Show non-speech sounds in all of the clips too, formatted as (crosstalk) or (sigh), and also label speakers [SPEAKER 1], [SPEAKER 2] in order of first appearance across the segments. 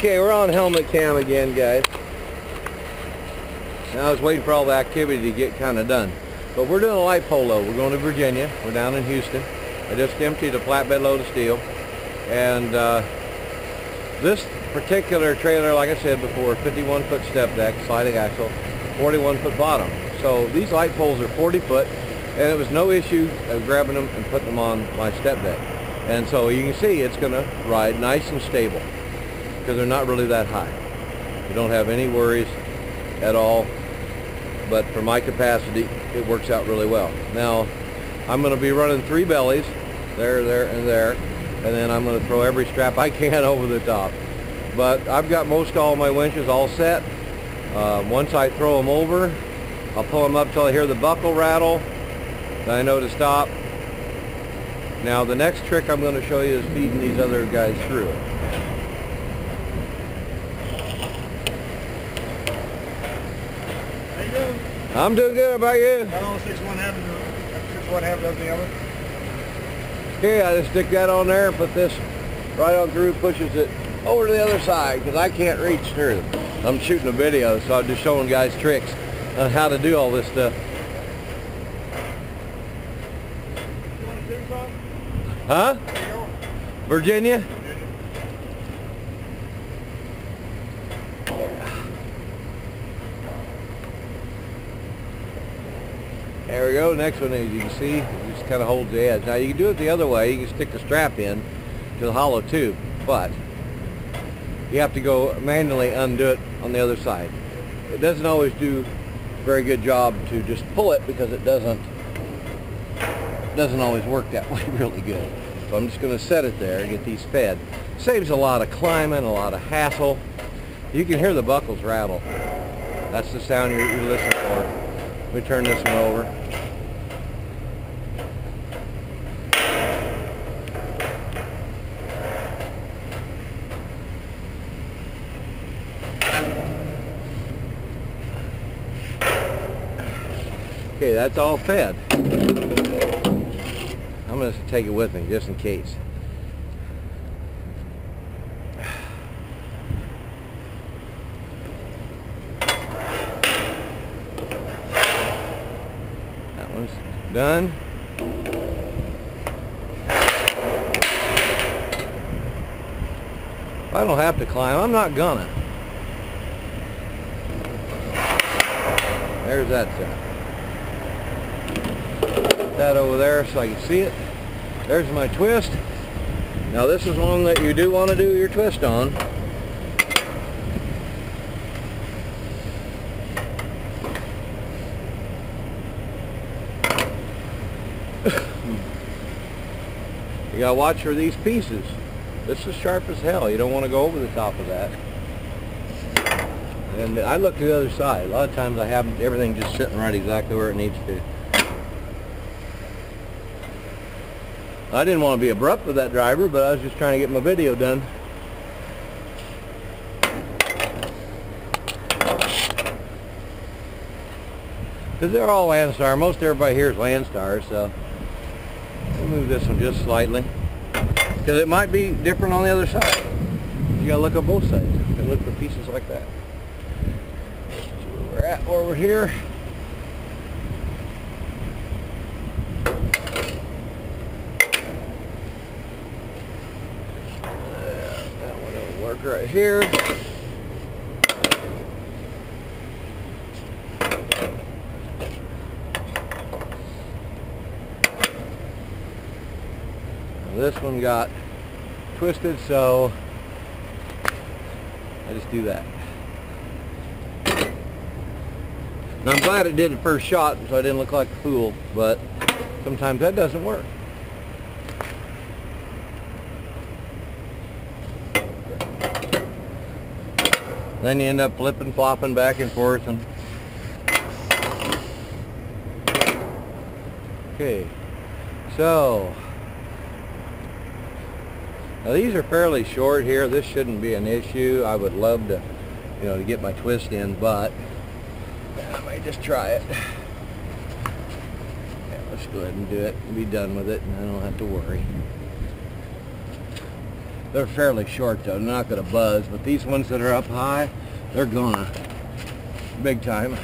[SPEAKER 1] Okay, we're on helmet cam again, guys. Now I was waiting for all the activity to get kind of done. But we're doing a light polo. We're going to Virginia. We're down in Houston. I just emptied a flatbed load of steel. And uh, this particular trailer, like I said before, 51 foot step deck, sliding axle, 41 foot bottom. So these light poles are 40 foot and it was no issue of grabbing them and putting them on my step deck. And so you can see it's going to ride nice and stable because they're not really that high. You don't have any worries at all. But for my capacity, it works out really well. Now, I'm going to be running three bellies, there, there, and there. And then I'm going to throw every strap I can (laughs) over the top. But I've got most all my winches all set. Uh, once I throw them over, I'll pull them up till I hear the buckle rattle. Then I know to stop. Now the next trick I'm going to show you is feeding these other guys through.
[SPEAKER 2] You doing?
[SPEAKER 1] I'm doing good. How about you?
[SPEAKER 2] On six one half uh, six one half does the other.
[SPEAKER 1] Okay, I just stick that on there and put this right on through, pushes it over to the other side because I can't reach through. I'm shooting a video, so I'm just showing guys tricks on how to do all this stuff.
[SPEAKER 2] You want to do something?
[SPEAKER 1] Huh?
[SPEAKER 2] Where you going?
[SPEAKER 1] Virginia? There we go. Next one as you can see just kind of holds the edge. Now you can do it the other way. You can stick the strap in to the hollow tube, but you have to go manually undo it on the other side. It doesn't always do a very good job to just pull it because it doesn't doesn't always work that (laughs) way really good. So I'm just going to set it there and get these fed. Saves a lot of climbing, a lot of hassle. You can hear the buckles rattle. That's the sound you're, you're listening for. Me turn this one over. Okay, that's all fed. I'm going to take it with me just in case. That one's done. If I don't have to climb, I'm not gonna. There's that sound that over there so I can see it. There's my twist. Now this is one that you do want to do your twist on. you gotta watch for these pieces. This is sharp as hell. You don't want to go over the top of that. And I look to the other side. A lot of times I have everything just sitting right exactly where it needs to. I didn't want to be abrupt with that driver, but I was just trying to get my video done. Because they're all Landstar. Most everybody here is Landstar, so we'll move this one just slightly. Because it might be different on the other side. You gotta look on both sides. You can look for pieces like that. So we're at over here. That right here. This one got twisted, so I just do that. Now I'm glad it did the first shot, so I didn't look like a fool, but sometimes that doesn't work. Then you end up flipping, flopping back and forth and Okay. So now these are fairly short here. This shouldn't be an issue. I would love to, you know, to get my twist in, but I might just try it. Yeah, let's go ahead and do it and be done with it and I don't have to worry. They're fairly short though, they're not gonna buzz, but these ones that are up high, they're gonna. Big time.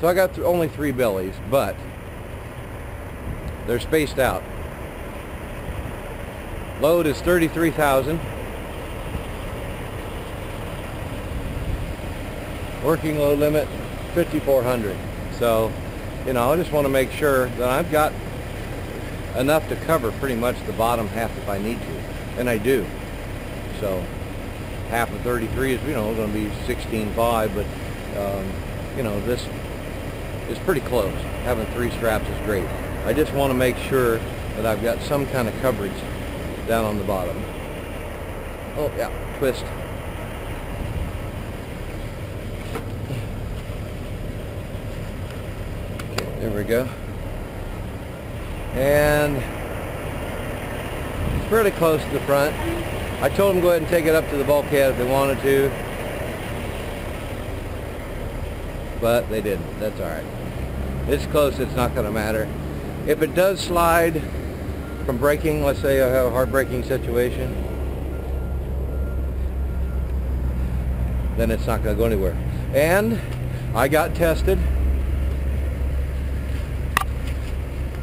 [SPEAKER 1] So I got th only three bellies, but they're spaced out. Load is 33,000. Working load limit 5,400. So, you know, I just want to make sure that I've got enough to cover pretty much the bottom half if I need to. And I do. So, half of 33 is, you know, going to be 16.5, but, um, you know, this is pretty close. Having three straps is great. I just want to make sure that I've got some kind of coverage down on the bottom. Oh, yeah, twist. Okay, there we go. And it's pretty close to the front. I told them go ahead and take it up to the bulkhead if they wanted to. But they didn't. That's alright. It's close, it's not going to matter. If it does slide from braking, let's say I have a hard braking situation, then it's not going to go anywhere. And I got tested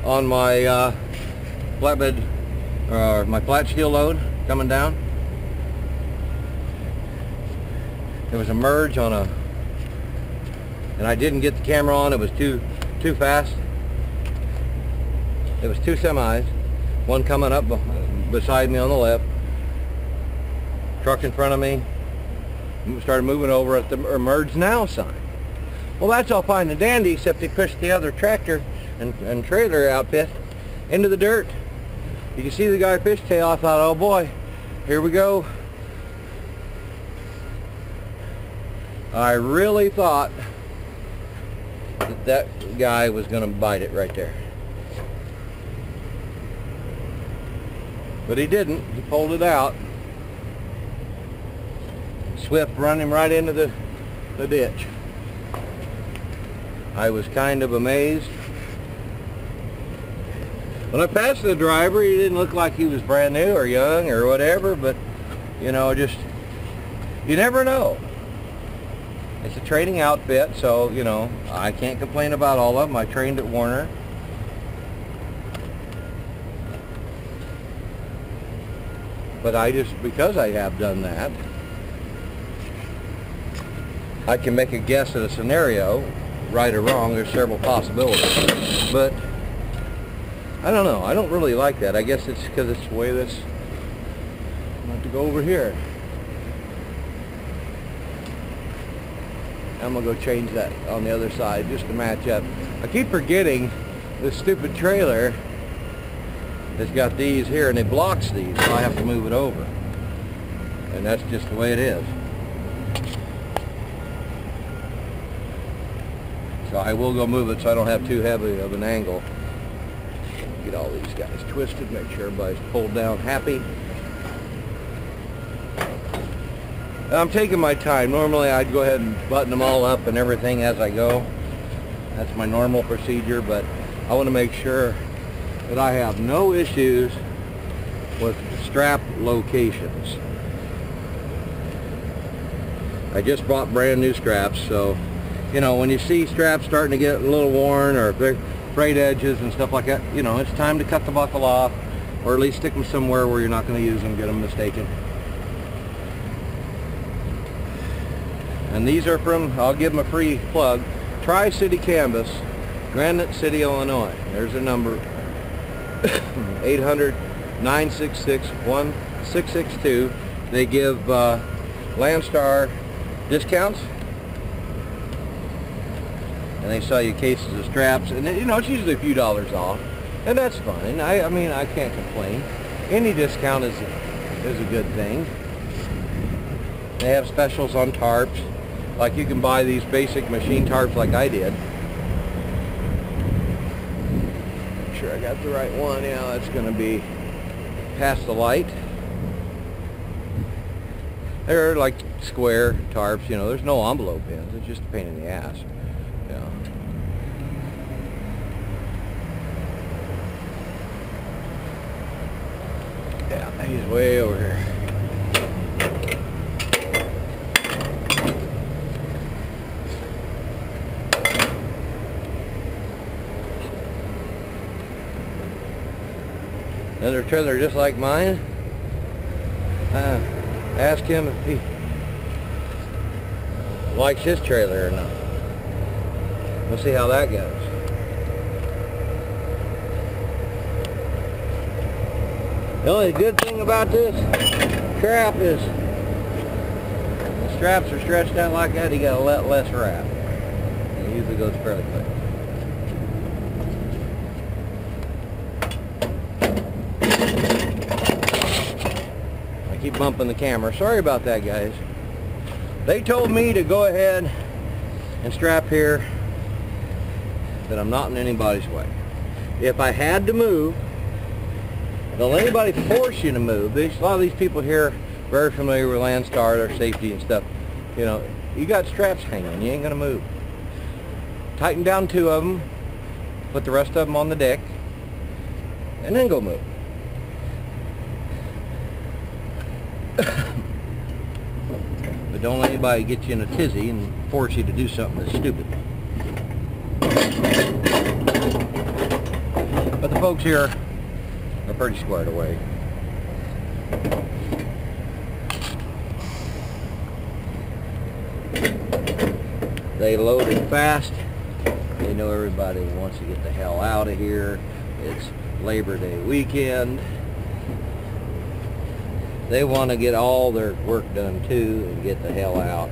[SPEAKER 1] on my uh, flatbed, or my flat steel load coming down. There was a merge on a, and I didn't get the camera on, it was too, too fast. It was two semis, one coming up beside me on the left, truck in front of me, started moving over at the merge now sign. Well, that's all fine and dandy, except they pushed the other tractor and, and trailer outfit into the dirt. You can see the guy fishtail. I thought, oh boy, here we go. I really thought that that guy was going to bite it right there. But he didn't. He pulled it out. Swift run him right into the, the ditch. I was kind of amazed. When I passed the driver, he didn't look like he was brand new or young or whatever, but, you know, just, you never know. It's a training outfit, so, you know, I can't complain about all of them. I trained at Werner. But I just, because I have done that, I can make a guess at a scenario, right or wrong. There's several possibilities. But, I don't know. I don't really like that. I guess it's because it's the way this... I'm going to go over here. I'm going to go change that on the other side just to match up. I keep forgetting this stupid trailer it's got these here and it blocks these so I have to move it over and that's just the way it is so I will go move it so I don't have too heavy of an angle get all these guys twisted make sure everybody's pulled down happy. I'm taking my time. Normally I'd go ahead and button them all up and everything as I go. That's my normal procedure but I want to make sure that I have no issues with strap locations. I just bought brand new straps, so, you know, when you see straps starting to get a little worn or they're frayed edges and stuff like that, you know, it's time to cut the buckle off or at least stick them somewhere where you're not going to use them, get them mistaken. And these are from, I'll give them a free plug, Tri-City Canvas, Granite City, Illinois. There's a number, (coughs) 800-966-1662. They give uh, Landstar discounts. And they sell you cases of straps. And, you know, it's usually a few dollars off. And that's fine. I, I mean, I can't complain. Any discount is, is a good thing. They have specials on tarps. Like you can buy these basic machine tarps like I did. Make sure I got the right one. Yeah, that's going to be past the light. They're like square tarps, you know, there's no envelope pins. It's just a pain in the ass. Yeah. He's way over here. Another trailer just like mine. Uh, ask him if he likes his trailer or not. We'll see how that goes. The only good thing about this trap is the straps are stretched out like that, you got a lot less wrap. It usually goes fairly quick. I keep bumping the camera. Sorry about that, guys. They told me to go ahead and strap here that I'm not in anybody's way. If I had to move, don't anybody force you to move. These, a lot of these people here very familiar with Landstar, their safety and stuff. You know, you got straps hanging. You ain't going to move. Tighten down two of them. Put the rest of them on the deck. And then go move. (coughs) but don't let anybody get you in a tizzy and force you to do something that's stupid. But the folks here pretty squared away. They loaded fast. They know everybody wants to get the hell out of here. It's Labor Day weekend. They want to get all their work done too and get the hell out.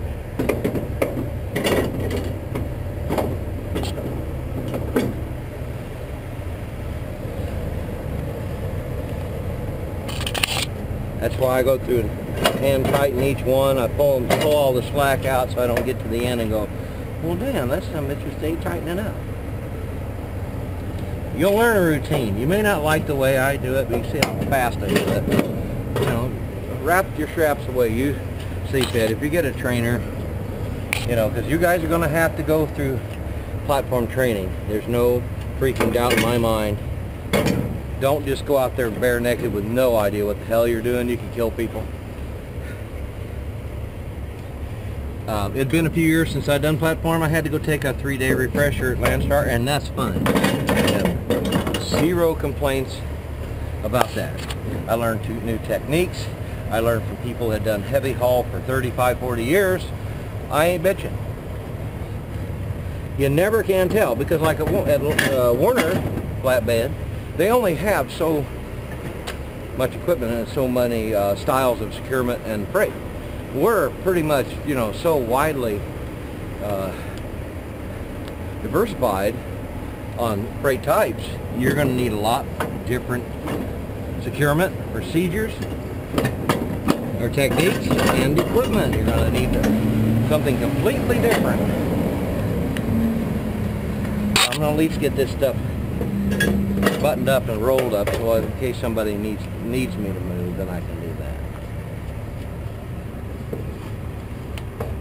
[SPEAKER 1] That's why I go through and hand tighten each one. I pull them, pull all the slack out so I don't get to the end and go, well damn, that's some bitch stay tightening up. You'll learn a routine. You may not like the way I do it, but you see how fast I do it. You know, wrap your straps the way you see fit. If you get a trainer, you know, because you guys are going to have to go through platform training. There's no freaking doubt in my mind. Don't just go out there bare naked with no idea what the hell you're doing. You can kill people. Uh, it'd been a few years since I'd done platform. I had to go take a three-day refresher at Landstar, and that's fun. Zero complaints about that. I learned two new techniques. I learned from people that done heavy haul for 35, 40 years. I ain't bitching. You never can tell because like at, uh, Werner flatbed, they only have so much equipment and so many uh, styles of securement and freight. We're pretty much, you know, so widely uh, diversified on freight types, you're going to need a lot different securement procedures or techniques and equipment. You're going to need something completely different. I'm going to at least get this stuff buttoned up and rolled up so in case somebody needs needs me to move, then I can do that.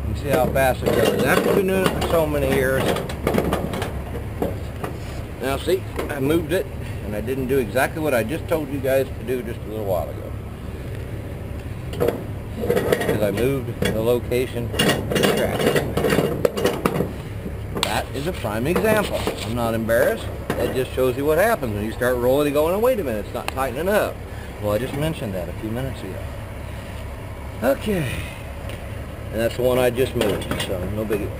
[SPEAKER 1] You see how fast it goes. After doing it for so many years, now see, I moved it, and I didn't do exactly what I just told you guys to do just a little while ago. Because I moved the location of the track. That is a prime example. I'm not embarrassed. That just shows you what happens when you start rolling and going, oh, wait a minute, it's not tightening up. Well, I just mentioned that a few minutes ago. Okay. And that's the one I just moved, so no biggie.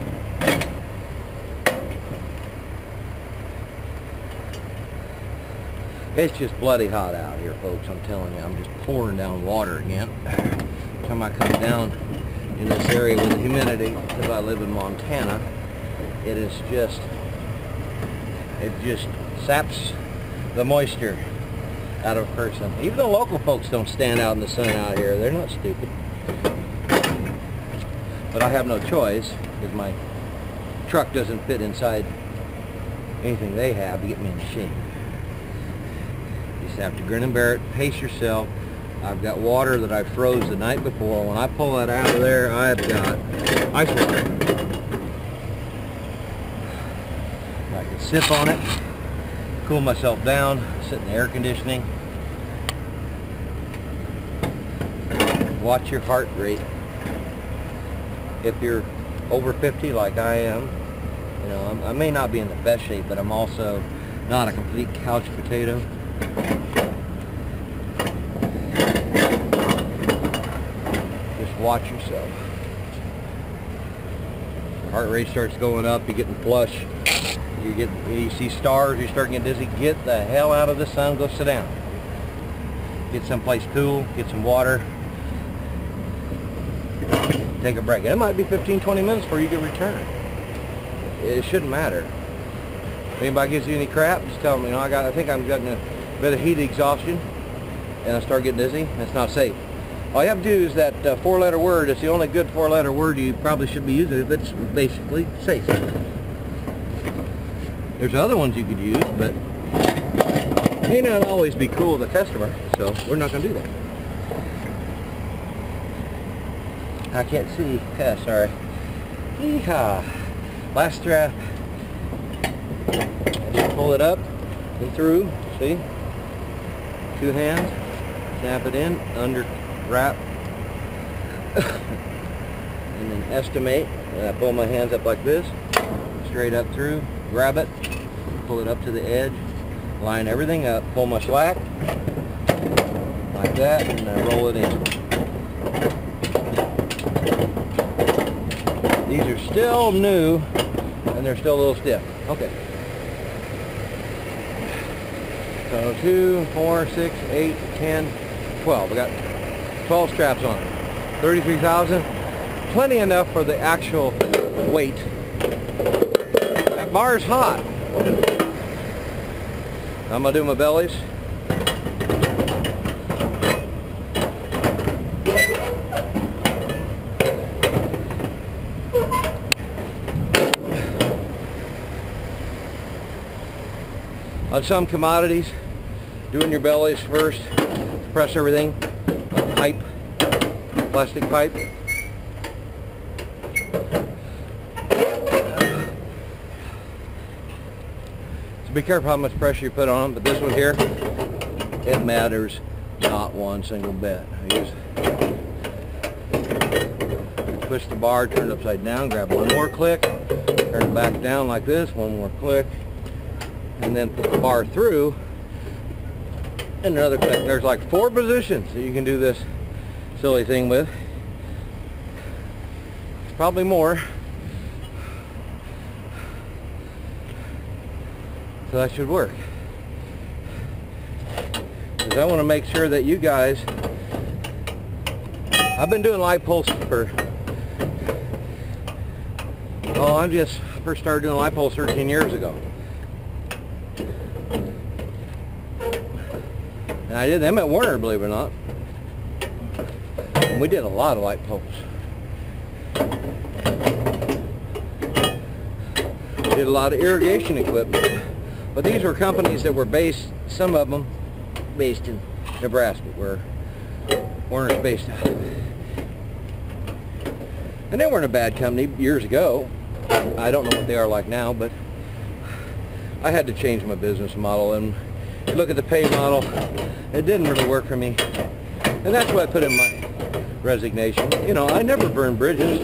[SPEAKER 1] It's just bloody hot out here, folks. I'm telling you, I'm just pouring down water again. Every time I come down in this area with the humidity, because I live in Montana, it is just, it just saps the moisture out of a person. Even the local folks don't stand out in the sun out here. They're not stupid. But I have no choice, because my truck doesn't fit inside anything they have to get me in the shade You just have to grin and bear it, pace yourself. I've got water that I froze the night before. When I pull that out of there, I've got ice water. I can sip on it, cool myself down, sit in the air conditioning. watch your heart rate. If you're over 50 like I am, you know, I'm, I may not be in the best shape, but I'm also not a complete couch potato. Just watch yourself. Heart rate starts going up, you're getting flush. You get, you see stars, you start getting dizzy. Get the hell out of the sun, go sit down. Get someplace cool, get some water. Take a break. It might be 15, 20 minutes before you can return. It shouldn't matter. If anybody gives you any crap, just tell them, you know, I got, I think I'm getting a bit of heat exhaustion, and I start getting dizzy. It's not safe. All you have to do is that uh, four-letter word. It's the only good four-letter word you probably should be using. It's basically safe. There's other ones you could use, but may not always be cool to the customer, so we're not going to do that. I can't see. Yeah, sorry. Yeehaw. Last strap. Just pull it up and through. See? Two hands. Snap it in. Under wrap. (coughs) and then estimate. And I pull my hands up like this. Straight up through. Grab it. Pull it up to the edge. Line everything up. Pull my slack. Like that. And I roll it in. These are still new and they're still a little stiff. Okay. So two, four, six, eight, ten, twelve. We got 12 straps on it. 33,000. Plenty enough for the actual weight. That bar's hot. I'm gonna do my bellies. On some commodities, doing your bellies first, press everything, pipe, plastic pipe. Be careful how much pressure you put on them, but this one here, it matters not one single bit. I use twist the bar, turn it upside down, grab one more click, turn it back down like this, one more click, and then put the bar through and another click. There's like four positions that you can do this silly thing with. It's probably more. So that should work. Because I want to make sure that you guys, I've been doing light poles for, oh, I just first started doing light poles 13 years ago. And I did them at Werner, believe it or not. And we did a lot of light poles. Did a lot of irrigation equipment. But these were companies that were based, some of them, based in Nebraska, where Werner's based out of. And they weren't a bad company years ago. I don't know what they are like now, but I had to change my business model and look at the pay model. It didn't really work for me. And that's why I put in my resignation. You know, I never burned bridges.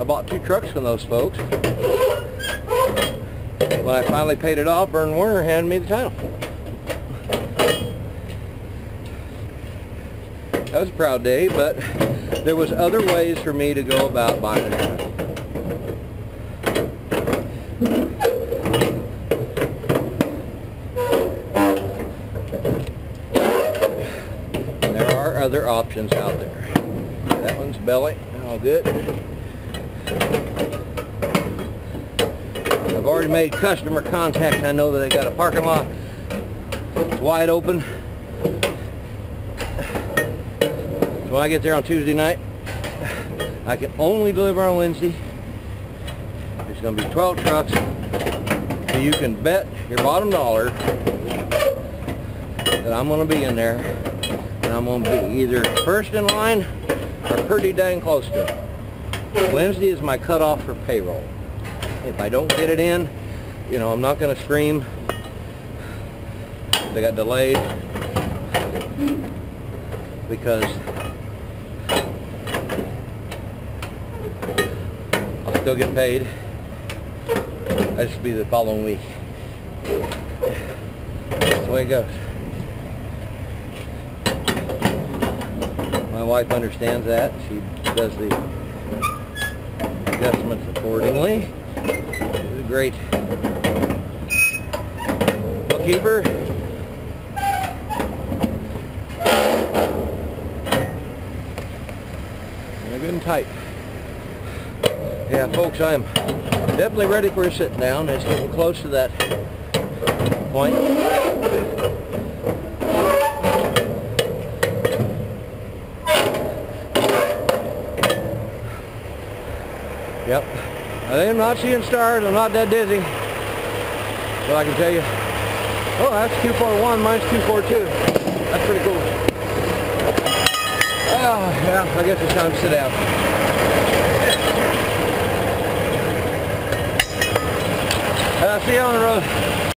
[SPEAKER 1] I bought two trucks from those folks. When I finally paid it off, Vern Werner handed me the title. That was a proud day, but there was other ways for me to go about buying it. There are other options out there. That one's belly, all good. I've already made customer contact. I know that they got a parking lot. It's wide open. So when I get there on Tuesday night, I can only deliver on Wednesday. There's going to be 12 trucks. So you can bet your bottom dollar that I'm going to be in there. And I'm going to be either first in line or pretty dang close to it. Wednesday is my cutoff for payroll. If I don't get it in, you know, I'm not going to scream. They got delayed because I'll still get paid. That should be the following week. That's the way it goes. My wife understands that. She does the adjustments accordingly. Great bookkeeper. And good and tight. Yeah, folks, I'm definitely ready for a sit down. It's getting close to that point. Yep. I am not seeing stars. I'm not that dizzy. But I can tell you, oh, that's Q41. Mine's Q42. That's pretty cool. Oh, yeah, I guess it's time to sit down. Uh, see you on the road.